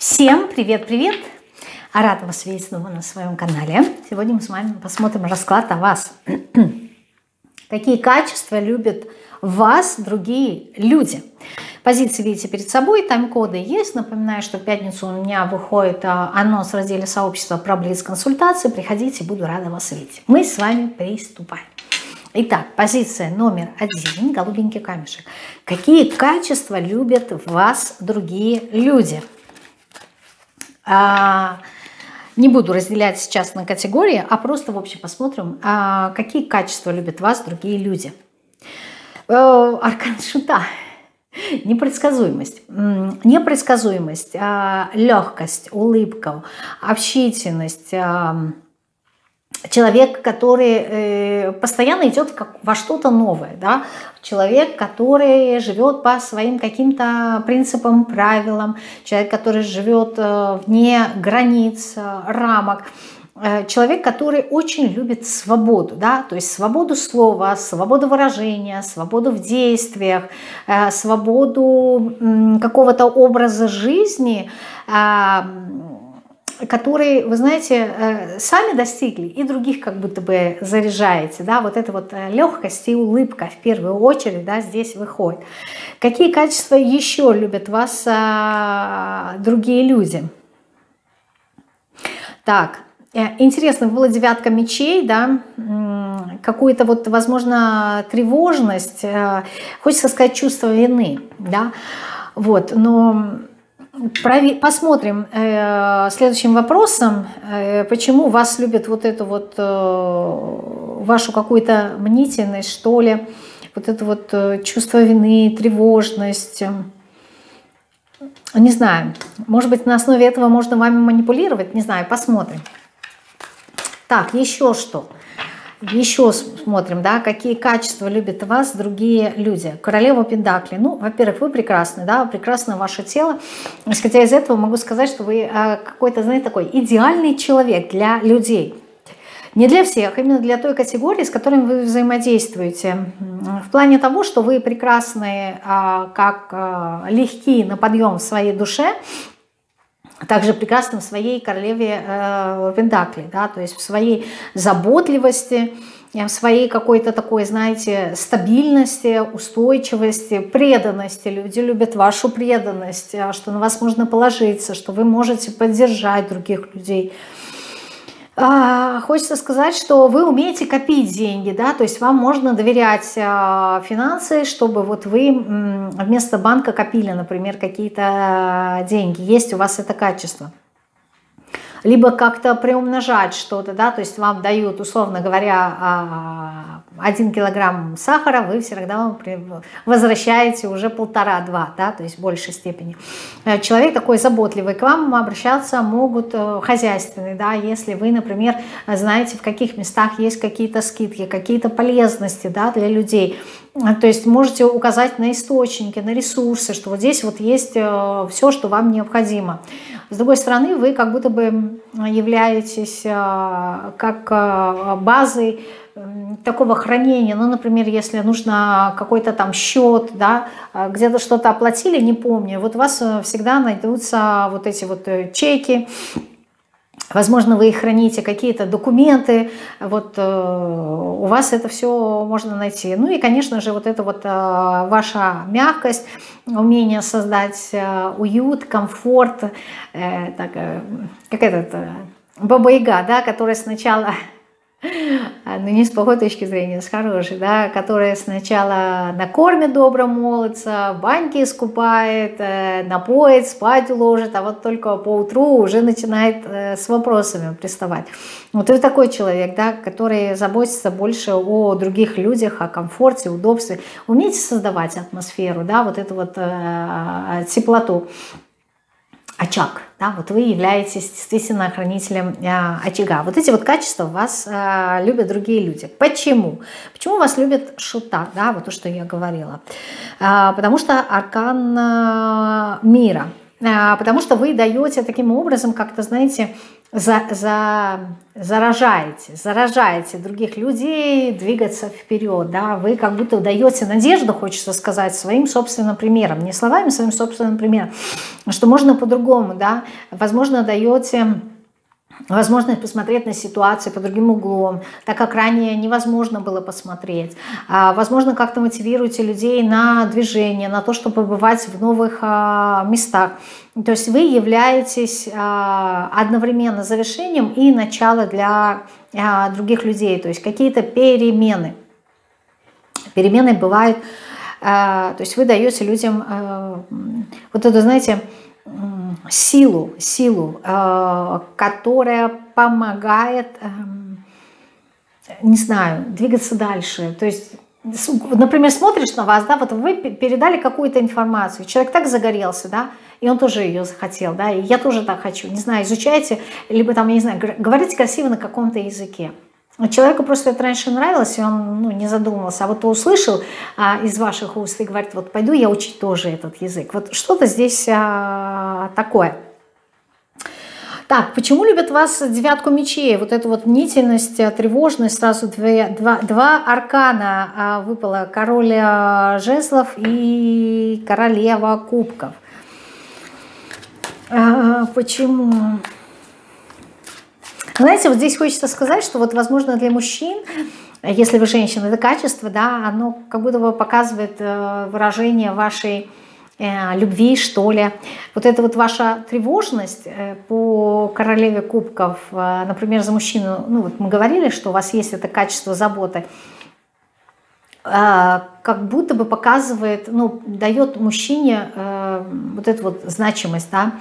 Всем привет-привет! Рада вас видеть снова на своем канале. Сегодня мы с вами посмотрим расклад о вас. Какие качества любят вас другие люди? Позиции видите перед собой, тайм-коды есть. Напоминаю, что в пятницу у меня выходит а, анонс в разделе сообщества про блиц-консультации. Приходите, буду рада вас видеть. Мы с вами приступаем. Итак, позиция номер один, голубенький камешек. Какие качества любят вас другие люди? А, не буду разделять сейчас на категории, а просто в общем посмотрим, а, какие качества любят вас другие люди. Э, аркан шута. Непредсказуемость. Непредсказуемость, а, легкость, улыбка, общительность, человек, который э, постоянно идет во что-то новое, да? человек, который живет по своим каким-то принципам, правилам, человек, который живет э, вне границ, э, рамок, человек, который очень любит свободу, да, то есть свободу слова, свободу выражения, свободу в действиях, свободу какого-то образа жизни, которые, вы знаете, э, сами достигли и других как будто бы заряжаете, да, вот эта вот э, легкость и улыбка в первую очередь, да, здесь выходит. Какие качества еще любят вас а, другие люди? Так, э, интересно, была девятка мечей, да, какую-то вот, возможно, тревожность, хочется сказать, чувство вины, да, вот, но Посмотрим э, следующим вопросом, э, почему вас любят вот эту вот э, вашу какую-то мнительность, что ли, вот это вот чувство вины, тревожность. Не знаю, может быть, на основе этого можно вами манипулировать, не знаю, посмотрим. Так, еще что. Еще смотрим, да, какие качества любят вас другие люди. Королева Пендакли. Ну, во-первых, вы прекрасны, да, прекрасно ваше тело. Исходя из этого могу сказать, что вы э, какой-то, знаете, такой идеальный человек для людей. Не для всех, именно для той категории, с которой вы взаимодействуете. В плане того, что вы прекрасные, а, как а, легкие на подъем в своей душе, также прекрасным в своей королеве э, Пентакли, да, то есть в своей заботливости, э, в своей какой-то такой, знаете, стабильности, устойчивости, преданности. Люди любят вашу преданность, э, что на вас можно положиться, что вы можете поддержать других людей. А, хочется сказать, что вы умеете копить деньги, да, то есть вам можно доверять а, финансы, чтобы вот вы вместо банка копили, например, какие-то деньги. Есть у вас это качество либо как-то приумножать что-то, да, то есть вам дают, условно говоря, один килограмм сахара, вы все равно возвращаете уже полтора-два, да, то есть в большей степени. Э, человек такой заботливый, к вам обращаться могут э, хозяйственные, да, если вы, например, знаете, в каких местах есть какие-то скидки, какие-то полезности, да, для людей, то есть можете указать на источники, на ресурсы, что вот здесь вот есть все, что вам необходимо. С другой стороны, вы как будто бы являетесь как базой такого хранения, ну, например, если нужно какой-то там счет, да, а, где-то что-то оплатили, не помню, вот у вас э, всегда найдутся вот эти вот э, чеки, Возможно, вы храните какие-то документы, вот э, у вас это все можно найти. Ну и, конечно же, вот это вот ваша мягкость, умение создать уют, комфорт, так, как этот баба-яга, да, которая сначала а, ну не с плохой точки зрения, с хорошей, да, которая сначала накормит добро молодца, в баньке искупает, э, напоит, спать уложит, а вот только по утру уже начинает э, с вопросами приставать. Вот вы такой человек, да, который заботится больше о других людях, о комфорте, удобстве. Умеете создавать атмосферу, да, вот эту вот э, теплоту очаг. Да, вот вы являетесь действительно хранителем э, очага. Вот эти вот качества вас э, любят другие люди. Почему? Почему вас любят шута? Да, вот то, что я говорила. Э, потому что аркан э, мира. а, потому что вы даете таким образом, как-то, знаете, за, за, заражаете, заражаете других людей двигаться вперед, да, вы как будто даете надежду, хочется сказать, своим собственным примером, не словами, а своим собственным примером, что можно по-другому, да, возможно, даете возможность посмотреть на ситуацию по другим углом, так как ранее невозможно было посмотреть. А, возможно, как-то мотивируете людей на движение, на то, чтобы побывать в новых а, местах. То есть вы являетесь а, одновременно завершением и начало для других людей, то есть какие-то перемены. Перемены бывают, то есть вы даете людям вот это, знаете, силу, силу, которая помогает, не знаю, двигаться дальше. То есть, например, смотришь на вас, да, вот вы передали какую-то информацию, человек так загорелся, да, и он тоже ее захотел, да, и я тоже так хочу, не знаю, изучайте, либо там, я не знаю, говорите красиво на каком-то языке. Человеку просто это раньше нравилось, и он ну, не задумался. А вот услышал а, из ваших уст и говорит, вот пойду я учить тоже этот язык. Вот что-то здесь а, такое. Так, почему любят вас девятку мечей? Вот эту вот мнительность, тревожность, сразу две, два, два аркана а, выпало. Король а, жезлов и королева кубков. А, почему? Знаете, вот здесь хочется сказать, что вот, возможно, для мужчин, если вы женщина, это качество, да, оно как будто бы показывает э, выражение вашей э, любви, что ли. Вот это вот ваша тревожность э, по королеве кубков, например, за мужчину, ну вот мы говорили, что у вас есть это качество заботы, как будто бы показывает, ну, дает мужчине вот эту вот значимость, да,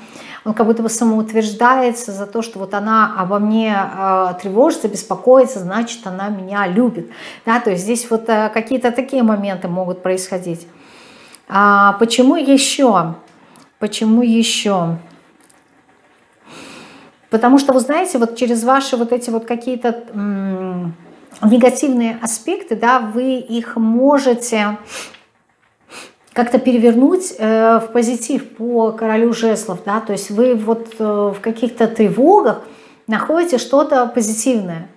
он как будто бы самоутверждается за то, что вот она обо мне э, тревожится, беспокоится, значит, она меня любит. Да, то есть здесь вот э, какие-то такие моменты могут происходить. А почему еще? Почему еще? Потому что, вы знаете, вот через ваши вот эти вот какие-то негативные аспекты, да, вы их можете как-то перевернуть э, в позитив по королю жеслов, да, то есть вы вот э, в каких-то тревогах находите что-то позитивное.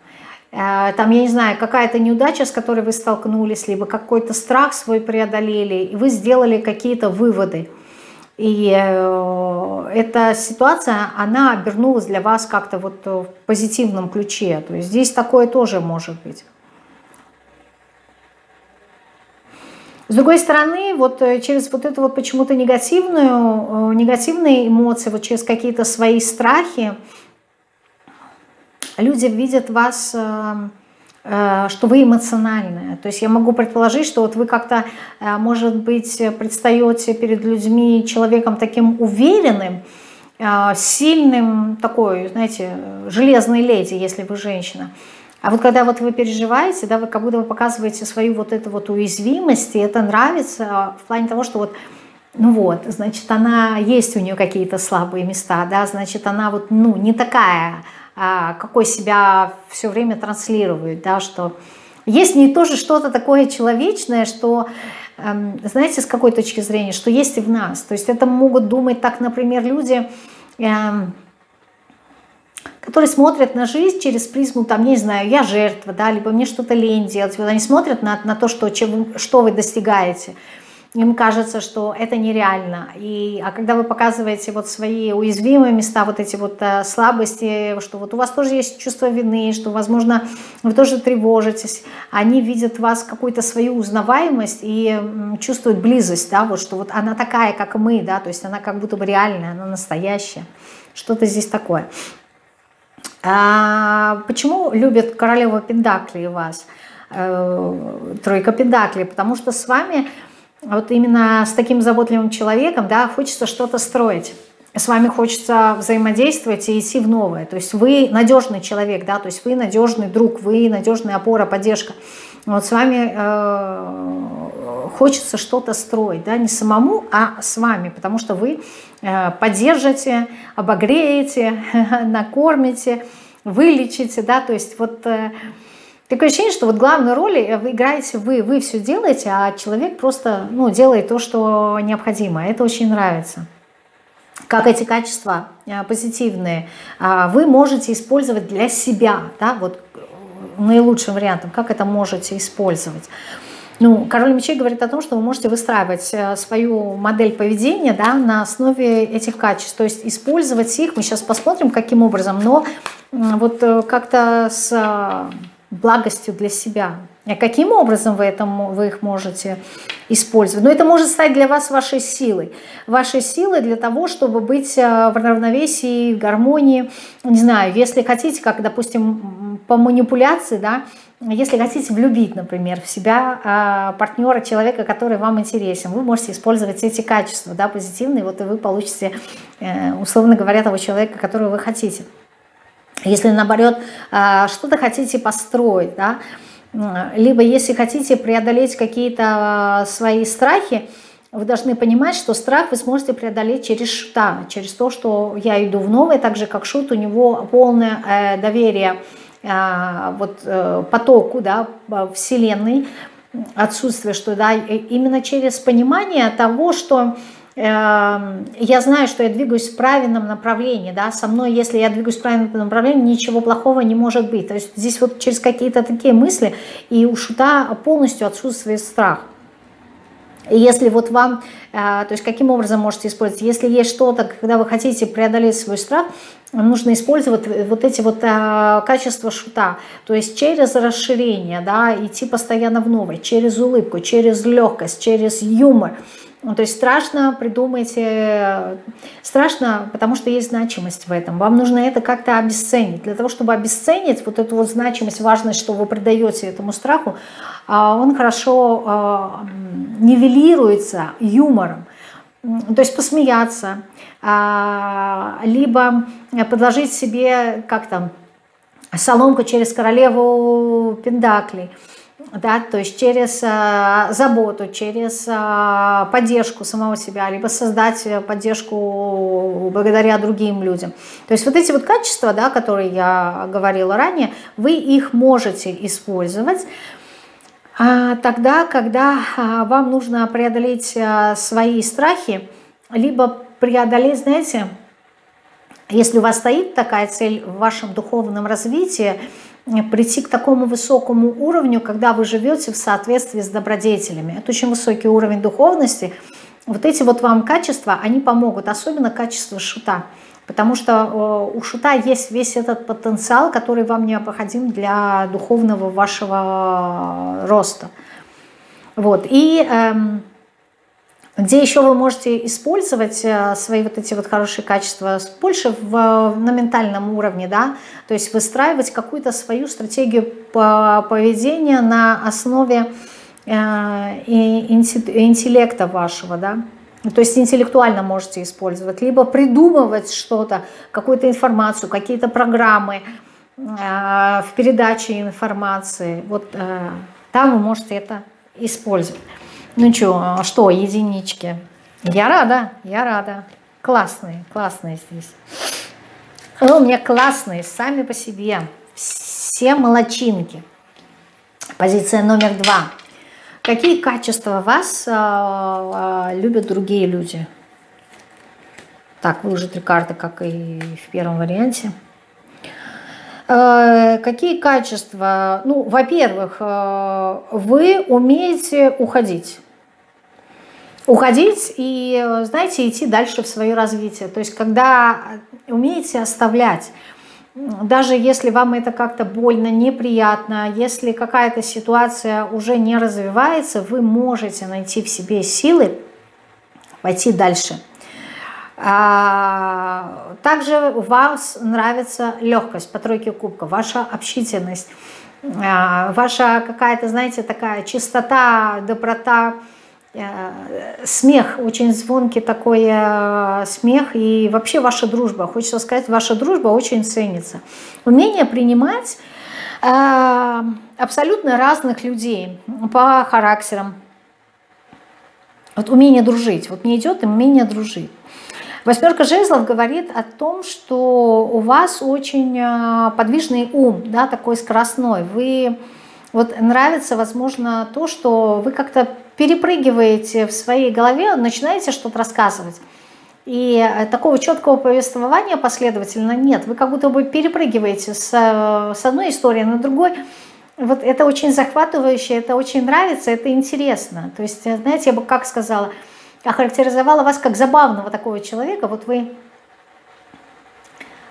Э, там, я не знаю, какая-то неудача, с которой вы столкнулись, либо какой-то страх свой преодолели, и вы сделали какие-то выводы. И эта ситуация, она обернулась для вас как-то вот в позитивном ключе. То есть здесь такое тоже может быть. С другой стороны, вот э, через вот эту вот почему-то негативную, э, негативные эмоции, вот через какие-то свои страхи, люди видят вас, э, что вы эмоциональная. То есть я могу предположить, что вот вы как-то, может быть, предстаете перед людьми человеком таким уверенным, сильным, такой, знаете, железной леди, если вы женщина. А вот когда вот вы переживаете, да, вы как будто вы показываете свою вот эту вот уязвимость, и это нравится в плане того, что вот, ну вот, значит, она, есть у нее какие-то слабые места, да, значит, она вот, ну, не такая, а, какой себя все время транслирует, да, что есть не тоже что-то такое человечное, что, эм, знаете, с какой точки зрения, что есть и в нас. То есть это могут думать так, например, люди, эм, которые смотрят на жизнь через призму, там, не знаю, я жертва, да, либо мне что-то лень делать. Вот они смотрят на, на то, что, чем, что вы достигаете. Им кажется, что это нереально. И, а когда вы показываете вот свои уязвимые места, вот эти вот э, слабости, что вот у вас тоже есть чувство вины, что, возможно, вы тоже тревожитесь, они видят в вас какую-то свою узнаваемость и чувствуют близость, да, вот что вот она такая, как мы, да, то есть она как будто бы реальная, она настоящая. Что-то здесь такое. А почему любят королева Пендакли вас, э, тройка Пендакли? Потому что с вами, вот именно с таким заботливым человеком, да, хочется что-то строить. С вами хочется взаимодействовать и идти в новое. То есть вы надежный человек, да, то есть вы надежный друг, вы надежная опора, поддержка. Вот с вами э, хочется что-то строить, да, не самому, а с вами, потому что вы э, поддержите, обогреете, накормите, вылечите, да, то есть вот э, такое ощущение, что вот главную роль вы играете вы, вы все делаете, а человек просто, ну, делает то, что необходимо. Это очень нравится. как эти качества а, позитивные а, вы можете использовать для себя, да, вот э, наилучшим вариантом, как это можете использовать. Ну, король мечей говорит о том, что вы можете выстраивать э, свою модель поведения да, на основе этих качеств, то есть использовать их, мы сейчас посмотрим, каким образом, но вот э, как-то с благостью для себя, а каким образом вы, это, вы их можете использовать? Но это может стать для вас вашей силой. Вашей силой для того, чтобы быть э, в равновесии, в гармонии. Не знаю, если хотите, как, допустим, по манипуляции, да, если хотите влюбить, например, в себя а, партнера, человека, который вам интересен, вы можете использовать эти качества, да, позитивные, вот и вы получите, э, условно говоря, того человека, которого вы хотите. Если, наоборот, а, что-то хотите построить, да, либо если хотите преодолеть какие-то а, свои страхи, вы должны понимать, что страх вы сможете преодолеть через шута, через то, что я иду в новое, так же как шут, у него полное э, доверие э, вот, э, потоку да, Вселенной, отсутствие, что да, именно через понимание того, что я знаю, что я двигаюсь в правильном направлении, да, со мной, если я двигаюсь в правильном направлении, ничего плохого не может быть. То есть здесь вот через какие-то такие мысли, и у шута полностью отсутствует страх. И если вот вам, э, то есть каким образом можете использовать, если есть что-то, когда вы хотите преодолеть свой страх, нужно использовать вот эти вот э, качества шута, то есть через расширение, да, идти постоянно в новое, через улыбку, через легкость, через юмор, ну, то есть страшно придумайте, страшно, потому что есть значимость в этом. Вам нужно это как-то обесценить. Для того, чтобы обесценить вот эту вот значимость, важность, что вы придаете этому страху, а, он хорошо а, нивелируется юмором. То есть посмеяться, а, либо подложить себе как там соломку через королеву Пендаклей – да, то есть через э, заботу, через э, поддержку самого себя, либо создать поддержку благодаря другим людям. То есть вот эти вот качества, да, которые я говорила ранее, вы их можете использовать а, тогда, когда а, вам нужно преодолеть а, свои страхи, либо преодолеть, знаете, если у вас стоит такая цель в вашем духовном развитии, прийти к такому высокому уровню, когда вы живете в соответствии с добродетелями. Это очень высокий уровень духовности. Вот эти вот вам качества, они помогут, особенно качество шута. Потому что э, у шута есть весь этот потенциал, который вам необходим для духовного вашего роста. Вот. И эм, где еще вы можете использовать э, свои вот эти вот хорошие качества? Больше в, на ментальном уровне, да, то есть выстраивать какую-то свою стратегию поведения на основе э, интеллекта вашего, да, то есть интеллектуально можете использовать, либо придумывать что-то, какую-то информацию, какие-то программы э, в передаче информации, вот там вы можете это использовать. Ну что, а что, единички? Я рада, я рада. Классные, классные здесь. Ну, у меня классные, сами по себе. Все молочинки. Позиция номер два. Какие качества вас а, любят другие люди? Так, вы уже три карты, как и в первом варианте. Э, какие качества? Ну, во-первых, э, вы умеете уходить. Уходить и, знаете, идти дальше в свое развитие. То есть, когда умеете оставлять, даже если вам это как-то больно, неприятно, если какая-то ситуация уже не развивается, вы можете найти в себе силы пойти дальше – а, также вас нравится легкость по тройке кубка, ваша общительность, а, ваша какая-то, знаете, такая чистота, доброта, смех, очень звонкий такой э, смех и вообще ваша дружба, хочется сказать, ваша дружба очень ценится. Умение принимать э, абсолютно разных людей по характерам. Вот умение дружить, вот не идет умение дружить. Восьмерка жезлов говорит о том, что у вас очень подвижный ум, да, такой скоростной. Вы вот нравится, возможно, то, что вы как-то перепрыгиваете в своей голове, начинаете что-то рассказывать. И э, такого четкого повествования последовательно нет. Вы как будто бы перепрыгиваете с, э, с одной истории на другой. Вот это очень захватывающе, это очень нравится, это интересно. То есть, э, знаете, я бы как сказала, охарактеризовала вас как забавного такого человека. Вот вы,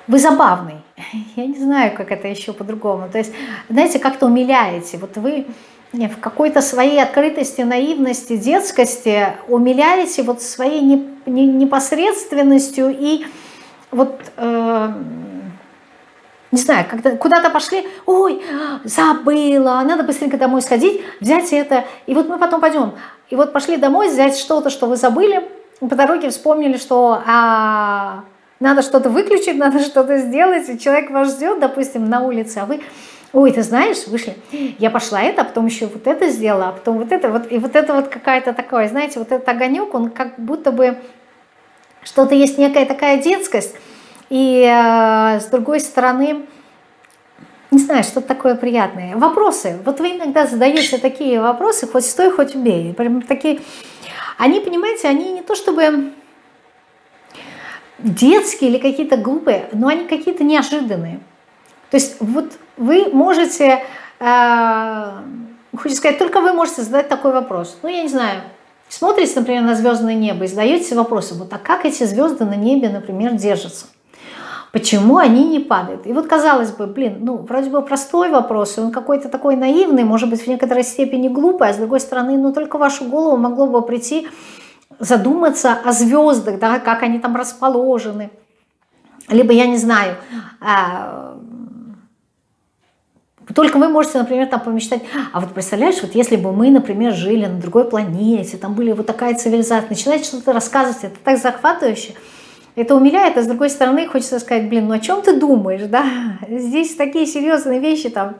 вы забавный. Я не знаю, как это еще по-другому. То есть, знаете, как-то умиляете. Вот вы в какой-то своей открытости, наивности, детскости умиляете вот своей непосредственностью и вот, э, не знаю, когда куда-то пошли, ой, забыла, надо быстренько домой сходить, взять это, и вот мы потом пойдем. И вот пошли домой взять что-то, что вы забыли, по дороге вспомнили, что а, надо что-то выключить, надо что-то сделать, и человек вас ждет, допустим, на улице, а вы ой, ты знаешь, вышли, я пошла это, а потом еще вот это сделала, а потом вот это, вот, и вот это вот какая-то такое, знаете, вот этот огонек, он как будто бы что-то есть некая такая детскость, и э, с другой стороны, не знаю, что-то такое приятное. Вопросы. Вот вы иногда задаете такие вопросы, хоть стой, хоть убей. Прям такие, они, понимаете, они не то чтобы детские или какие-то глупые, но они какие-то неожиданные. То есть вот вы можете, э, хочу сказать, только вы можете задать такой вопрос. Ну, я не знаю, смотрите, например, на звездное небо и задаете вопросы, вот а как эти звезды на небе, например, держатся? Почему они не падают? И вот казалось бы, блин, ну вроде бы простой вопрос, он какой-то такой наивный, может быть в некоторой степени глупый, а с другой стороны, ну только в вашу голову могло бы прийти задуматься о звездах, да, как они там расположены. Либо, я не знаю, а, только вы можете, например, там помечтать, а вот представляешь, вот если бы мы, например, жили на другой планете, там были вот такая цивилизация, начинать что-то рассказывать, это так захватывающе, это умиляет, а с другой стороны хочется сказать, блин, ну о чем ты думаешь, да? Здесь такие серьезные вещи, там,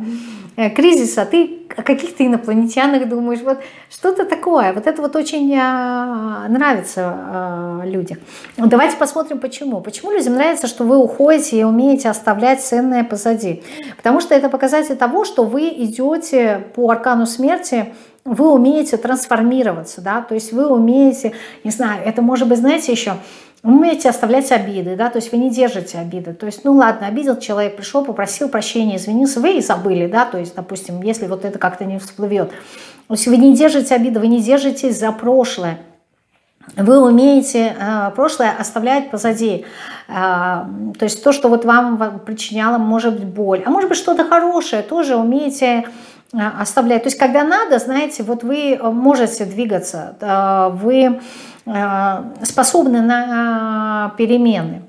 э, кризис, а ты о каких-то инопланетянах думаешь, вот что-то такое. Вот это вот очень а, нравится а, людям. Давайте посмотрим, почему. Почему людям нравится, что вы уходите и умеете оставлять ценное позади? Потому что это показатель того, что вы идете по аркану смерти, вы умеете трансформироваться, да, то есть вы умеете, не знаю, это может быть, знаете, еще умеете оставлять обиды, да, то есть вы не держите обиды. То есть, ну ладно, обидел человек, пришел, попросил прощения, извинился, вы и забыли, да, то есть, допустим, если вот это как-то не всплывет. То есть вы не держите обиды, вы не держитесь за прошлое. Вы умеете э, прошлое оставлять позади. Э, то есть то, что вот вам причиняло, может быть, боль. А может быть, что-то хорошее тоже умеете э, оставлять. То есть когда надо, знаете, вот вы можете двигаться, э, вы Э, способны на э, перемены.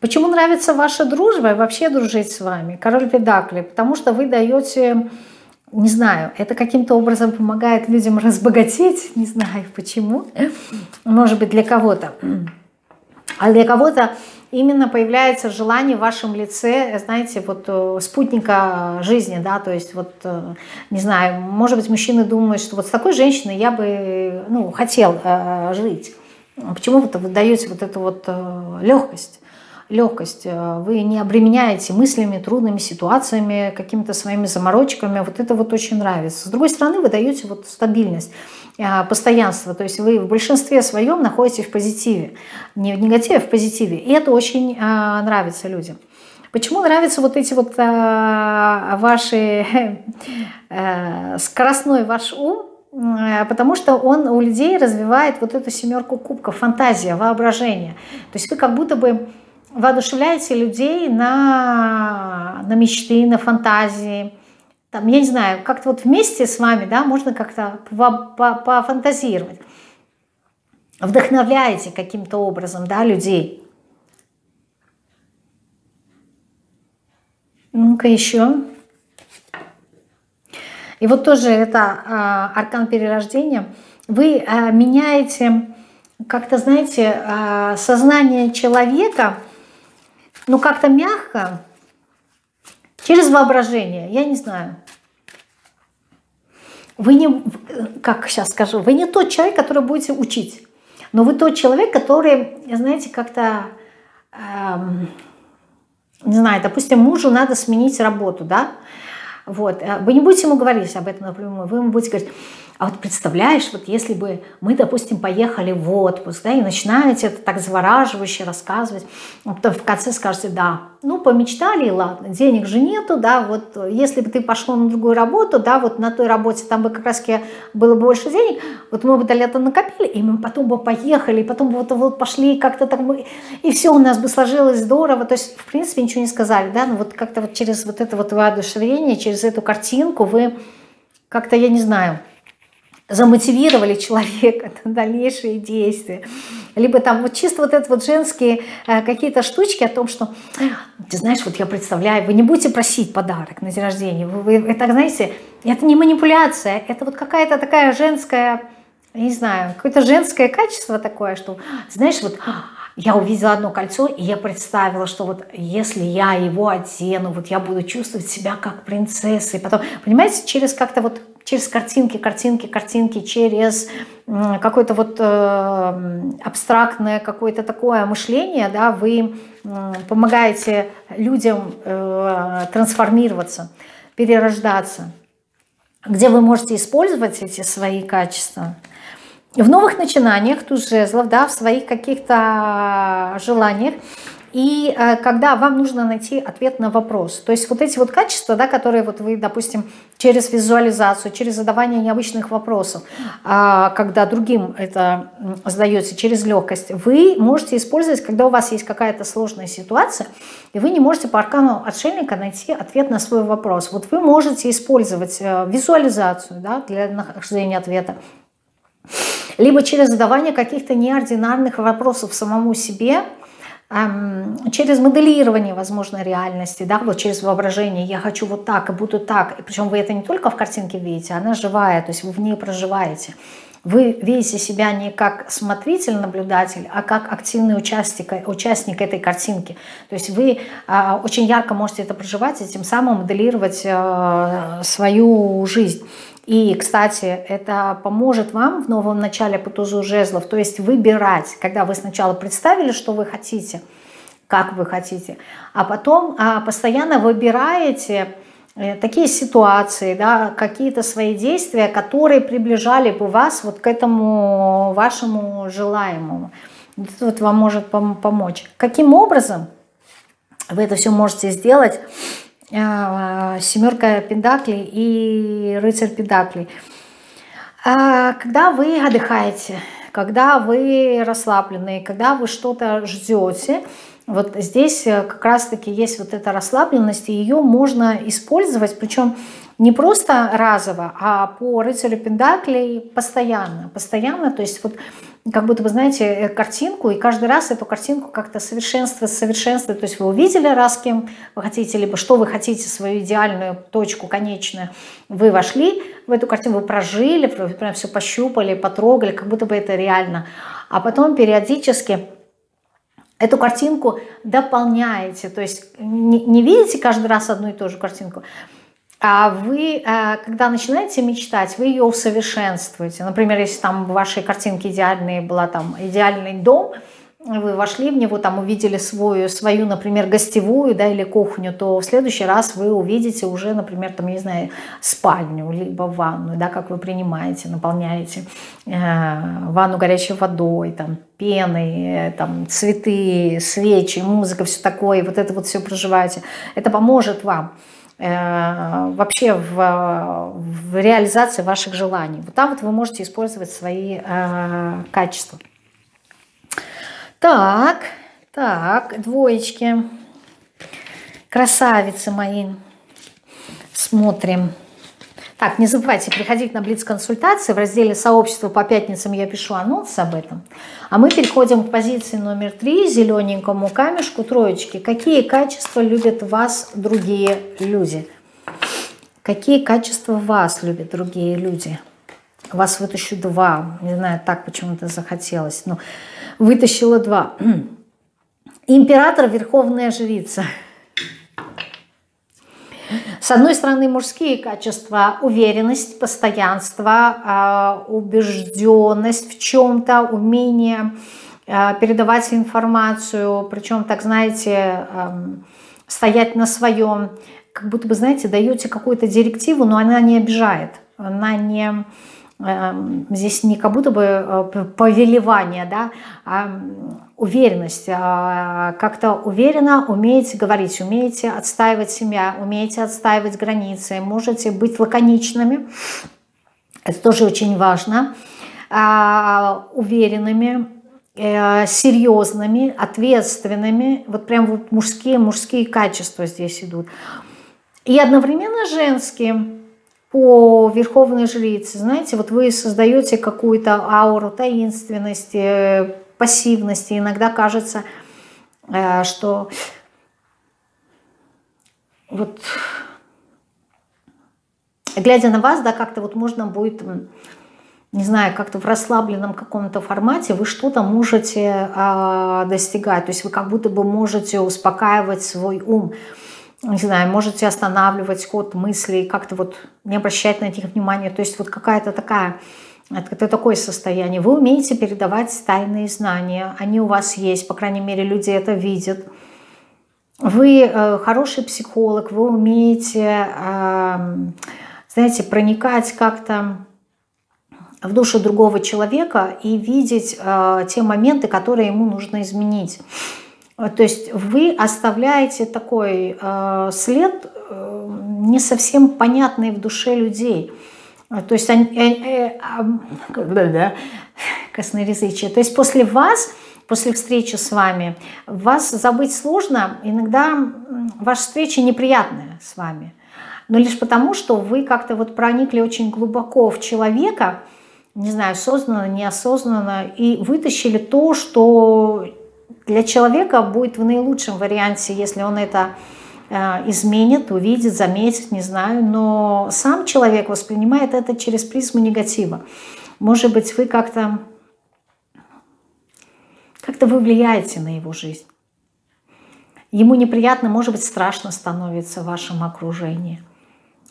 Почему нравится ваша дружба и вообще дружить с вами? Король Педакли. Потому что вы даете, не знаю, это каким-то образом помогает людям разбогатеть. Не знаю почему. Может быть для кого-то. А для кого-то именно появляется желание в вашем лице, знаете, вот э, спутника жизни, да, то есть вот, не знаю, может быть, мужчины думают, что вот с такой женщиной я бы, ну, хотел э, жить. Почему вы даете вот эту вот э, легкость? Легкость. Э, вы не обременяете мыслями, трудными ситуациями, какими-то своими заморочками. Вот это вот очень нравится. С другой стороны, вы даете вот стабильность, э, постоянство. То есть вы в большинстве своем находитесь в позитиве. Не в негативе, а в позитиве. И это очень нравится людям. Почему нравятся вот эти вот ваши скоростной ваш ум, Э, потому что он у людей развивает вот эту семерку кубков, фантазия, воображение. То есть вы как будто бы воодушевляете людей на, на мечты, на фантазии. Там, я не знаю, как-то вот вместе с вами, да, можно как-то пофантазировать. Вдохновляете каким-то образом, да, людей. Ну-ка еще. И вот тоже это а, аркан перерождения. Вы а, меняете как-то, знаете, а, сознание человека, ну как-то мягко, через воображение, я не знаю. Вы не, как сейчас скажу, вы не тот человек, который будете учить, но вы тот человек, который, знаете, как-то, эм, не знаю, допустим, мужу надо сменить работу, да, вот. Э, вы не будете ему говорить об этом напрямую, вы ему будете говорить, А вот представляешь, вот если бы мы, допустим, поехали в отпуск, да, и начинаете это так завораживающе рассказывать, а потом в конце скажете, да, ну, помечтали, и ладно, денег же нету, да, вот если бы ты пошел на другую работу, да, вот на той работе там бы как раз было бы больше денег, вот мы бы до лета накопили, и мы потом бы поехали, и потом бы вот, вот пошли как-то так, и все у нас бы сложилось здорово, то есть, в принципе, ничего не сказали, да, ну вот как-то вот через вот это вот воодушевление, через эту картинку вы как-то, я не знаю, замотивировали человека на дальнейшие действия. Либо там вот чисто вот это вот женские э, какие-то штучки о том, что, ты знаешь, вот я представляю, вы не будете просить подарок на день рождения. Вы, вы, это, знаете, это не манипуляция, это вот какая-то такая женская, не знаю, какое-то женское качество такое, что, знаешь, вот я увидела одно кольцо, и я представила, что вот если я его одену, вот я буду чувствовать себя как принцесса. И потом, понимаете, через как-то вот через картинки, картинки, картинки, через какое-то вот э, абстрактное какое-то такое мышление, да, вы помогаете людям э, трансформироваться, перерождаться, где вы можете использовать эти свои качества – в новых начинаниях, тут жезлов, да, в своих каких-то желаниях, и э, когда вам нужно найти ответ на вопрос. То есть вот эти вот качества, да, которые вот вы, допустим, через визуализацию, через задавание необычных вопросов, э, когда другим это задаете через легкость, вы можете использовать, когда у вас есть какая-то сложная ситуация, и вы не можете по аркану отшельника найти ответ на свой вопрос. Вот вы можете использовать э, визуализацию да, для нахождения ответа, либо через задавание каких-то неординарных вопросов самому себе, через моделирование, возможно, реальности, да, вот через воображение, я хочу вот так и буду так, и причем вы это не только в картинке видите, она живая, то есть вы в ней проживаете. Вы видите себя не как смотритель-наблюдатель, а как активный участник, участник этой картинки. То есть вы а, очень ярко можете это проживать и тем самым моделировать а, свою жизнь. И, кстати, это поможет вам в новом начале по тузу жезлов, то есть выбирать, когда вы сначала представили, что вы хотите, как вы хотите, а потом а, постоянно выбираете э, такие ситуации, да, какие-то свои действия, которые приближали бы вас вот к этому вашему желаемому. Вот вам может помочь. Каким образом вы это все можете сделать? А, семерка пентаклей и рыцарь пентаклей. А, когда вы отдыхаете, когда вы расслаблены, когда вы что-то ждете, вот здесь э, как раз-таки есть вот эта расслабленность, и ее можно использовать, причем не просто разово, а по рыцарю Пендаклей постоянно. Постоянно, то есть вот как будто вы знаете э, картинку, и каждый раз эту картинку как-то совершенствовать, совершенствовать. То есть вы увидели раз, кем вы хотите, либо что вы хотите, свою идеальную точку конечную, вы вошли в эту картину, вы прожили, вы прям все пощупали, потрогали, как будто бы это реально. А потом периодически эту картинку дополняете, то есть не, не видите каждый раз одну и ту же картинку, вы, э, когда начинаете мечтать, вы ее усовершенствуете. Например, если там в вашей картинке идеальный была там идеальный дом, вы вошли в него, там увидели свою, свою, например, гостевую, да, или кухню, то в следующий раз вы увидите уже, например, там, не знаю, спальню, либо ванну, да, как вы принимаете, наполняете э, ванну горячей водой, там, пеной, э, там, цветы, свечи, музыка, все такое, вот это вот все проживаете. Это поможет вам. Э, вообще в, в реализации ваших желаний. Вот там вот вы можете использовать свои э, качества. Так, так, двоечки. Красавицы мои. Смотрим. Так, не забывайте приходить на Блиц-консультации. В разделе «Сообщество» по пятницам я пишу анонс об этом. А мы переходим к позиции номер три, зелененькому камешку, троечки. Какие качества любят вас другие люди? Какие качества вас любят другие люди? Вас вытащу два. Не знаю, так почему-то захотелось. Но вытащила два. Император, верховная жрица – с одной стороны, мужские качества, уверенность, постоянство, а, убежденность в чем-то, умение а, передавать информацию, причем, так знаете, стоять на своем, как будто бы, знаете, даете какую-то директиву, но она не обижает, она не здесь не как будто бы э, повелевание, да, а уверенность, а, как-то уверенно умеете говорить, умеете отстаивать себя, умеете отстаивать границы, можете быть лаконичными, это тоже очень важно, а, уверенными, э, серьезными, ответственными, вот прям вот мужские, мужские качества здесь идут. И одновременно женские, по верховной жрице, знаете, вот вы создаете какую-то ауру таинственности, пассивности. Иногда кажется, э, что вот глядя на вас, да, как-то вот можно будет, не знаю, как-то в расслабленном каком-то формате вы что-то можете э, достигать. То есть вы как будто бы можете успокаивать свой ум. Не знаю, можете останавливать ход мыслей, как-то вот не обращать на них внимания. То есть вот какая-то такая это такое состояние. Вы умеете передавать тайные знания. Они у вас есть, по крайней мере, люди это видят. Вы э, хороший психолог, вы умеете, э, знаете, проникать как-то в душу другого человека и видеть э, те моменты, которые ему нужно изменить. То есть вы оставляете такой э, след, э, не совсем понятный в душе людей – то есть э, косноязычие. То есть после вас, после встречи с вами, вас забыть сложно, иногда ваша встреча неприятная с вами. Но лишь потому, что вы как-то вот проникли очень глубоко в человека, не знаю, осознанно, неосознанно, и вытащили то, что для человека будет в наилучшем варианте, если он это изменит, увидит, заметит, не знаю, но сам человек воспринимает это через призму негатива. Может быть, вы как-то как-то вы влияете на его жизнь. Ему неприятно, может быть, страшно становится в вашем окружении,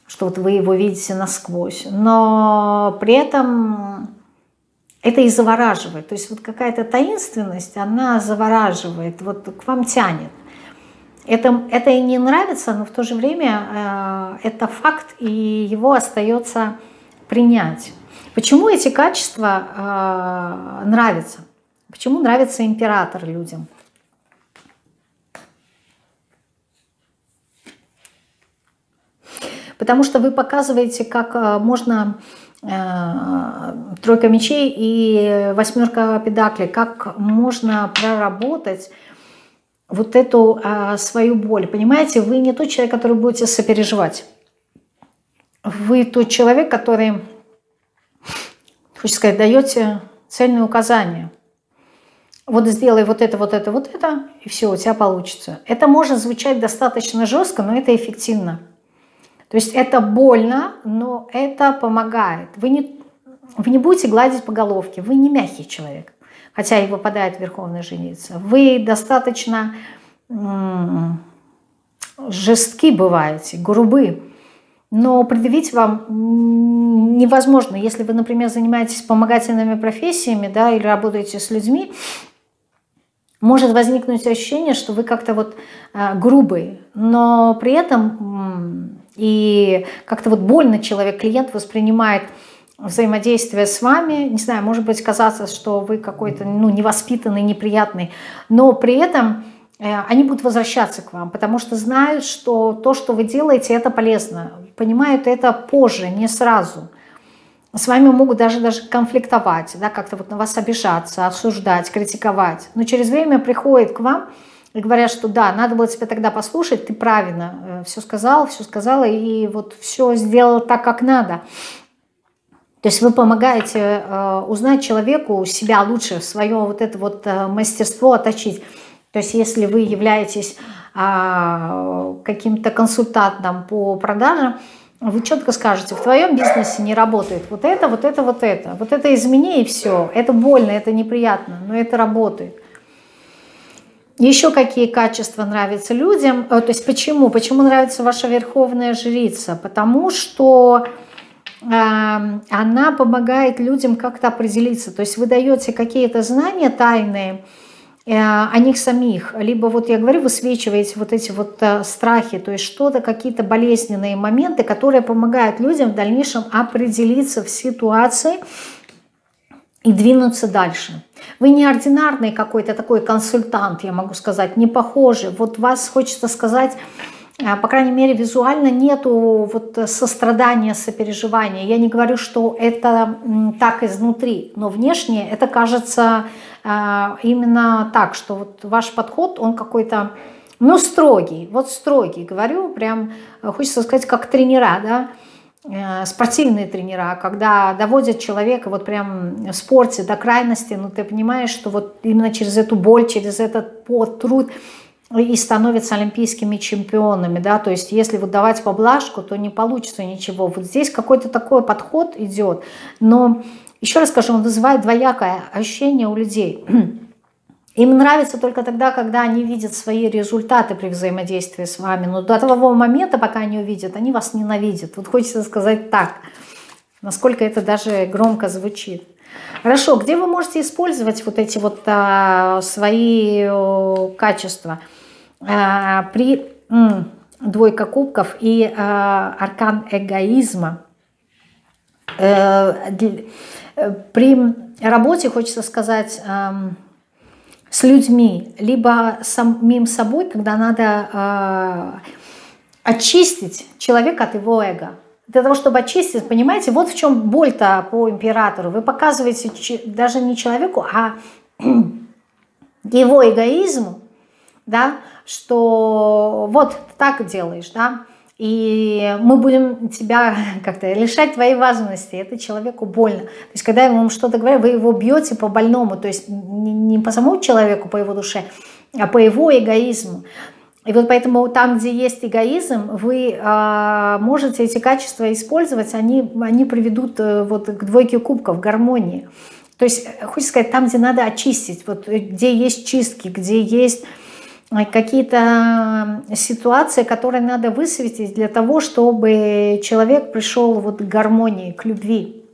что вот вы его видите насквозь. Но при этом это и завораживает. То есть вот какая-то таинственность, она завораживает, вот к вам тянет. Это, это и не нравится, но в то же время э, это факт, и его остается принять. Почему эти качества э, нравятся? Почему нравится император людям? Потому что вы показываете, как э, можно э, тройка мечей и восьмерка педаклей, как можно проработать вот эту а, свою боль. Понимаете, вы не тот человек, который будете сопереживать. Вы тот человек, который, хочу сказать, даете цельные указания. Вот сделай вот это, вот это, вот это, и все, у тебя получится. Это может звучать достаточно жестко, но это эффективно. То есть это больно, но это помогает. Вы не, вы не будете гладить по головке, вы не мягкий человек хотя и выпадает верховная женица, вы достаточно жестки бываете, грубы, но предъявить вам невозможно. Если вы, например, занимаетесь помогательными профессиями да, или работаете с людьми, может возникнуть ощущение, что вы как-то вот э, грубый, но при этом и как-то вот больно человек, клиент воспринимает взаимодействие с вами, не знаю, может быть казаться, что вы какой-то ну, невоспитанный, неприятный, но при этом э, они будут возвращаться к вам, потому что знают, что то, что вы делаете, это полезно. Понимают это позже, не сразу. С вами могут даже, даже конфликтовать, да, как-то вот на вас обижаться, осуждать, критиковать. Но через время приходят к вам и говорят, что да, надо было тебя тогда послушать, ты правильно э, все сказал, все сказала, и вот все сделал так, как надо. То есть вы помогаете э, узнать человеку себя лучше, свое вот это вот э, мастерство отточить. То есть если вы являетесь э, каким-то консультантом по продажам, вы четко скажете, в твоем бизнесе не работает вот это, вот это, вот это. Вот это измени и все. Это больно, это неприятно, но это работает. Еще какие качества нравятся людям? Э, то есть почему? Почему нравится ваша верховная жрица? Потому что она помогает людям как-то определиться. То есть вы даете какие-то знания тайные, о них самих, либо вот я говорю, высвечиваете вот эти вот страхи, то есть что-то, какие-то болезненные моменты, которые помогают людям в дальнейшем определиться в ситуации и двинуться дальше. Вы не ординарный какой-то такой консультант, я могу сказать, не похожий. Вот вас хочется сказать, э, по крайней мере, визуально нету вот сострадания, сопереживания. Я не говорю, что это так изнутри, но внешне это кажется э, именно так, что вот ваш подход, он какой-то, ну, строгий, вот строгий, говорю, прям э, хочется сказать, как тренера, да, Э, спортивные тренера, когда доводят человека вот прям в спорте до крайности, ну ты понимаешь, что вот именно через эту боль, через этот пот, труд и становятся олимпийскими чемпионами, да, то есть если вот давать поблажку, то не получится ничего. Вот здесь какой-то такой подход идет, но еще раз скажу, он вызывает двоякое ощущение у людей. Им нравится только тогда, когда они видят свои результаты при взаимодействии с вами. Но до того момента, пока они увидят, они вас ненавидят. Вот хочется сказать так, насколько это даже громко звучит. Хорошо, где вы можете использовать вот эти вот а, свои о, качества? А, при двойка кубков и а, аркан эгоизма. А, при работе, хочется сказать... А, с людьми, либо самим собой, когда надо э, очистить человека от его эго. Для того, чтобы очистить, понимаете, вот в чем боль-то по императору. Вы показываете даже не человеку, а его эгоизму, да, что вот так делаешь, да, и мы будем тебя как-то лишать твоей важности, это человеку больно. То есть, когда я вам что-то говорю, вы его бьете по больному, то есть не по самому человеку, по его душе, а по его эгоизму. И вот поэтому там, где есть эгоизм, вы э, можете эти качества использовать, они, они приведут э, вот к двойке кубков, гармонии. То есть, хочется сказать, там, где надо очистить, вот где есть чистки, где есть какие-то ситуации, которые надо высветить для того, чтобы человек пришел вот к гармонии, к любви.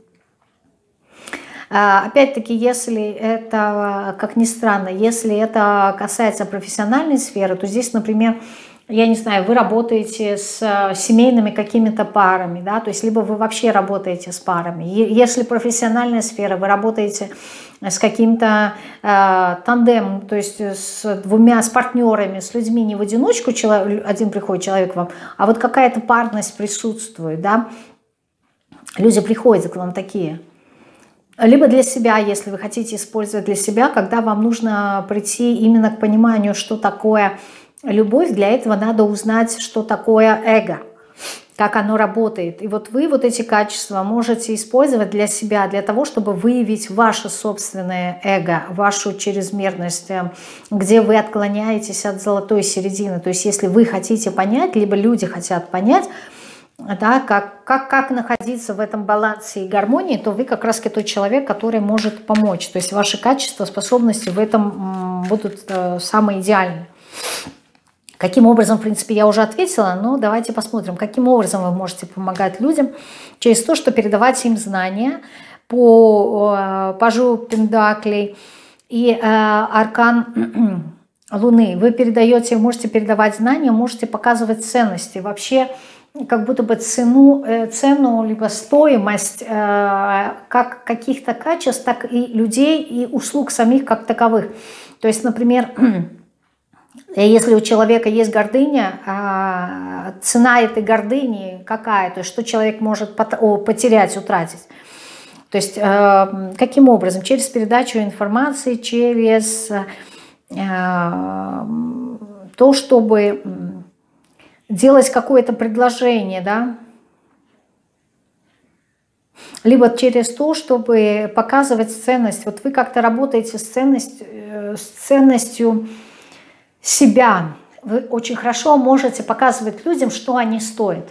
А, опять-таки, если это, как ни странно, если это касается профессиональной сферы, то здесь, например, я не знаю, вы работаете с семейными какими-то парами, да, то есть либо вы вообще работаете с парами. Если профессиональная сфера, вы работаете с каким-то э, тандемом, то есть с двумя, с партнерами, с людьми, не в одиночку человек, один приходит человек к вам, а вот какая-то парность присутствует, да, люди приходят к вам такие. Либо для себя, если вы хотите использовать для себя, когда вам нужно прийти именно к пониманию, что такое любовь, для этого надо узнать, что такое эго – как оно работает. И вот вы вот эти качества можете использовать для себя, для того, чтобы выявить ваше собственное эго, вашу чрезмерность, э, где вы отклоняетесь от золотой середины. То есть если вы хотите понять, либо люди хотят понять, да, как, как, как находиться в этом балансе и гармонии, то вы как раз тот человек, который может помочь. То есть ваши качества, способности в этом будут э, самые идеальные. Каким образом, в принципе, я уже ответила, но давайте посмотрим, каким образом вы можете помогать людям через то, что передавать им знания по э, пажу Пендаклей и э, аркан Луны. Вы передаете, можете передавать знания, можете показывать ценности. Вообще, как будто бы цену, э, цену либо стоимость как каких-то качеств, так и людей и услуг самих как таковых. То есть, например, если у человека есть гордыня, а, цена этой гордыни какая? То есть что человек может потерять, утратить? То есть э, каким образом? Через передачу информации, через э, то, чтобы делать какое-то предложение, да, либо через то, чтобы показывать ценность. Вот вы как-то работаете с, ценность, э, с ценностью себя. Вы очень хорошо можете показывать людям, что они стоят.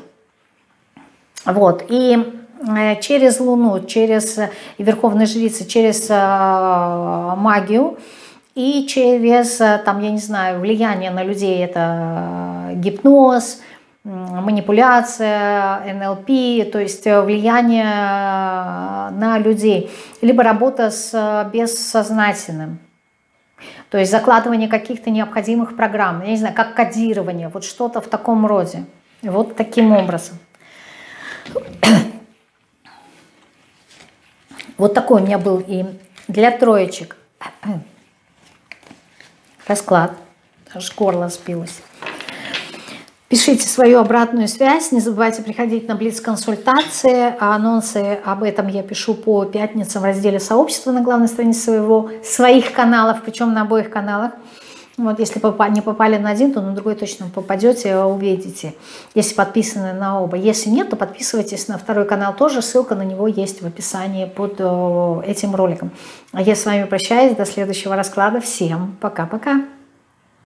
Вот. И э, через Луну, через э, и Верховной Жрицы, через э, магию и через, там, я не знаю, влияние на людей, это гипноз, манипуляция, НЛП, то есть влияние на людей, либо работа с бессознательным. То есть закладывание каких-то необходимых программ, я не знаю, как кодирование, вот что-то в таком роде. Вот таким образом. Вот такой у меня был и для троечек расклад. Аж горло сбилось. Пишите свою обратную связь, не забывайте приходить на Блиц-консультации. Анонсы об этом я пишу по пятницам в разделе сообщества на главной странице своего, своих каналов, причем на обоих каналах. Вот, если не попали на один, то на другой точно попадете, увидите, если подписаны на оба. Если нет, то подписывайтесь на второй канал тоже, ссылка на него есть в описании под этим роликом. А я с вами прощаюсь, до следующего расклада. Всем пока-пока!